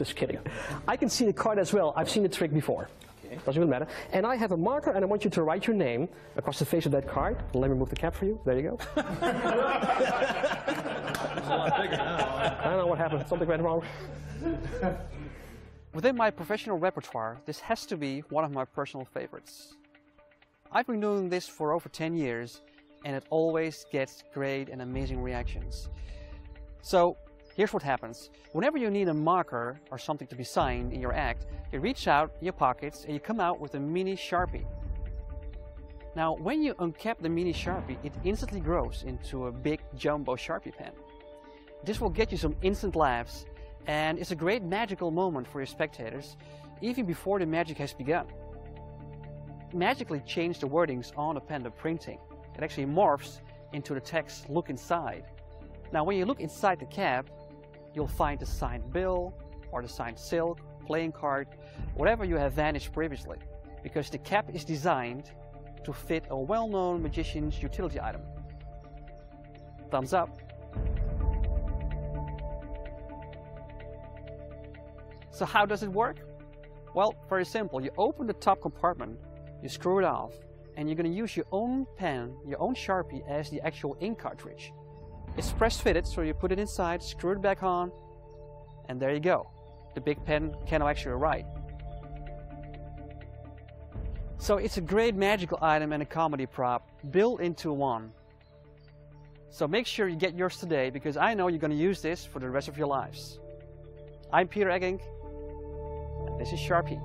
Just kidding. I can see the card as well. I've seen the trick before. Okay. Doesn't really matter. And I have a marker, and I want you to write your name across the face of that card. Let me move the cap for you. There you go. I don't know what happened. Something went wrong. Within my professional repertoire, this has to be one of my personal favorites. I've been doing this for over 10 years, and it always gets great and amazing reactions. So here's what happens. Whenever you need a marker or something to be signed in your act, you reach out in your pockets and you come out with a mini Sharpie. Now, when you uncap the mini Sharpie, it instantly grows into a big jumbo Sharpie pen. This will get you some instant laughs and it's a great magical moment for your spectators, even before the magic has begun. Magically change the wordings on the pen the printing. It actually morphs into the text look inside. Now when you look inside the cap, you'll find the signed bill or the signed silk, playing card, whatever you have vanished previously, because the cap is designed to fit a well-known magician's utility item. Thumbs up. So how does it work? Well, very simple. You open the top compartment, you screw it off, and you're going to use your own pen, your own Sharpie as the actual ink cartridge. It's press fitted, so you put it inside, screw it back on, and there you go. The big pen can actually write. So it's a great magical item and a comedy prop built into one. So make sure you get yours today because I know you're going to use this for the rest of your lives. I'm Peter Eggink, and this is Sharpee.